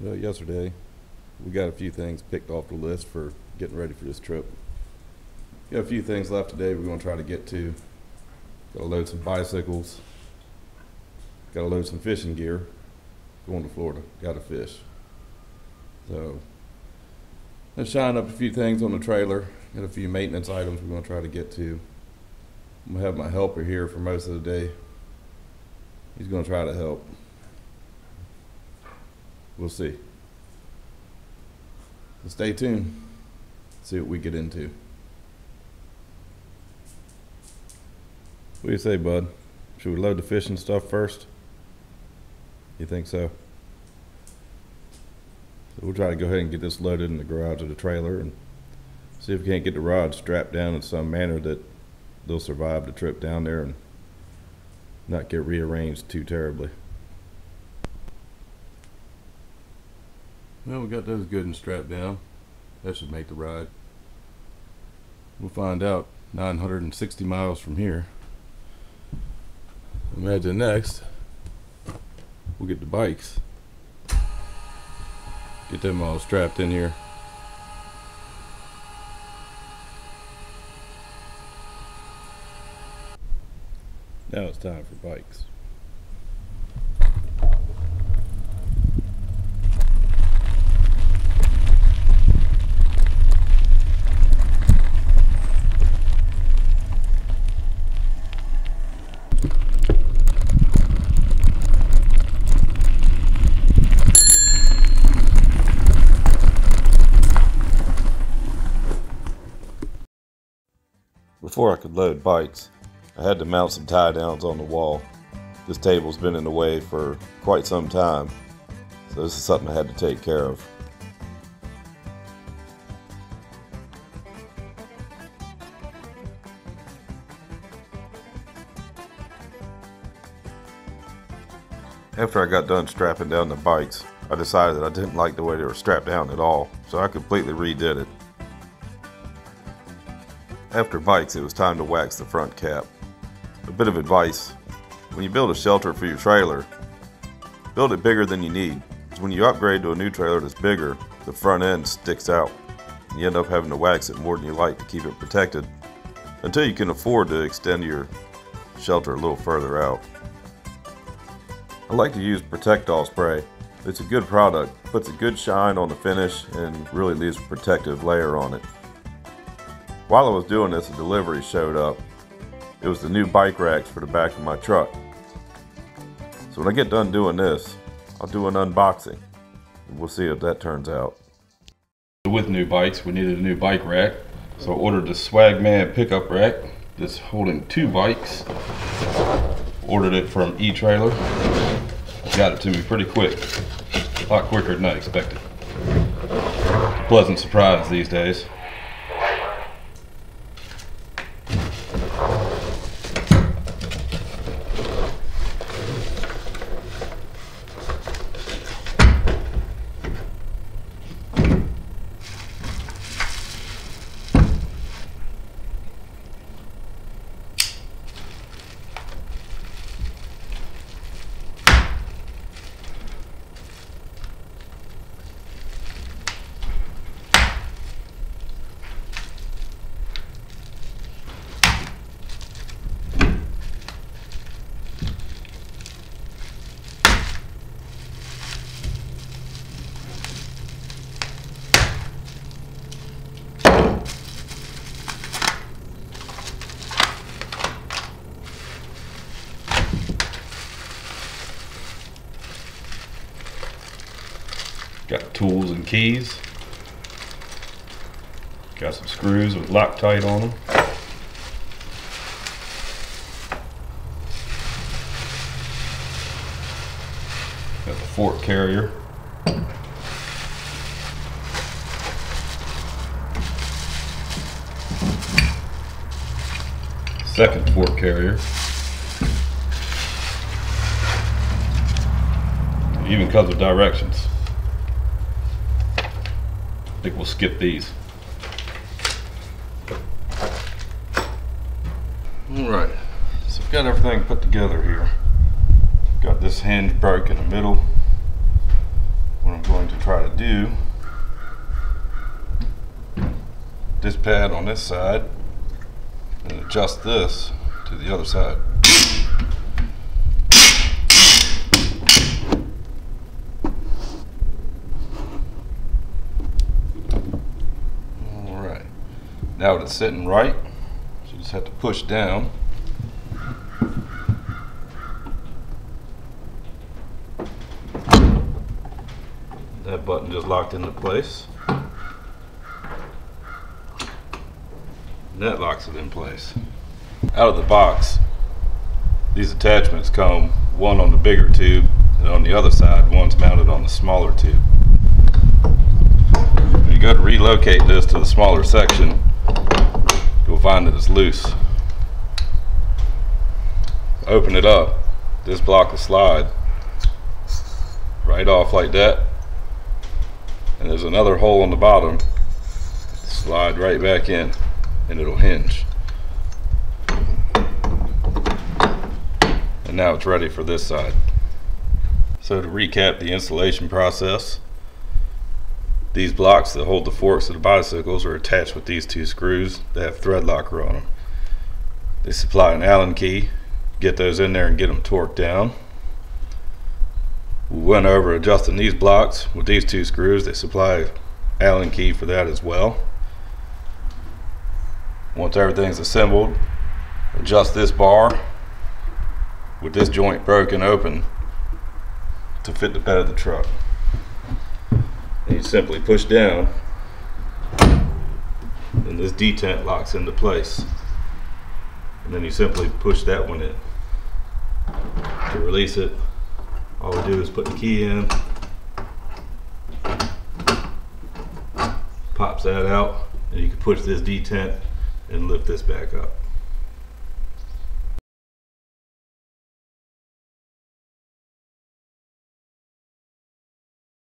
Well, yesterday, we got a few things picked off the list for getting ready for this trip. Got a few things left today we're gonna try to get to. Gotta load some bicycles. Gotta load some fishing gear. Going to Florida, gotta fish. So, let's shine up a few things on the trailer. Got a few maintenance items we're gonna try to get to. I'm gonna have my helper here for most of the day. He's gonna try to help. We'll see. So stay tuned. See what we get into. What do you say, bud? Should we load the fishing stuff first? You think so? So we'll try to go ahead and get this loaded in the garage of the trailer and see if we can't get the rod strapped down in some manner that they'll survive the trip down there and not get rearranged too terribly. Well, we got those good and strapped down. That should make the ride. We'll find out 960 miles from here. Imagine next, we'll get the bikes. Get them all strapped in here. Now it's time for bikes. Before I could load bikes, I had to mount some tie downs on the wall. This table's been in the way for quite some time, so this is something I had to take care of. After I got done strapping down the bikes, I decided that I didn't like the way they were strapped down at all, so I completely redid it. After bikes, it was time to wax the front cap. A bit of advice when you build a shelter for your trailer, build it bigger than you need. Because when you upgrade to a new trailer that's bigger, the front end sticks out. And you end up having to wax it more than you like to keep it protected until you can afford to extend your shelter a little further out. I like to use Protect All spray. It's a good product, puts a good shine on the finish and really leaves a protective layer on it. While I was doing this, a delivery showed up. It was the new bike racks for the back of my truck. So when I get done doing this, I'll do an unboxing. We'll see if that turns out. With new bikes, we needed a new bike rack. So I ordered the Swagman pickup rack that's holding two bikes. Ordered it from E-Trailer. Got it to me pretty quick. A lot quicker than I expected. Pleasant surprise these days. Got tools and keys. Got some screws with Loctite on them. Got the fork carrier. Second fork carrier. It even comes with directions. I think we'll skip these. Alright, so I've got everything put together here. Got this hinge broke in the middle. what I'm going to try to do, this pad on this side, and adjust this to the other side. Now that it's sitting right, so you just have to push down. That button just locked into place. And that locks it in place. Out of the box, these attachments come one on the bigger tube and on the other side one's mounted on the smaller tube. When you go to relocate this to the smaller section, you'll find that it's loose. Open it up, this block will slide. Right off like that. And there's another hole on the bottom. Slide right back in and it'll hinge. And now it's ready for this side. So to recap the installation process these blocks that hold the forks of the bicycles are attached with these two screws that have thread locker on them they supply an allen key get those in there and get them torqued down we went over adjusting these blocks with these two screws. They supply Allen key for that as well. Once everything's assembled, adjust this bar with this joint broken open to fit the bed of the truck. You simply push down and this detent locks into place. And then you simply push that one in to release it all we do is put the key in, pops that out, and you can push this detent and lift this back up.